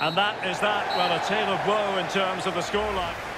And that is that, well, a tale of woe in terms of the scoreline.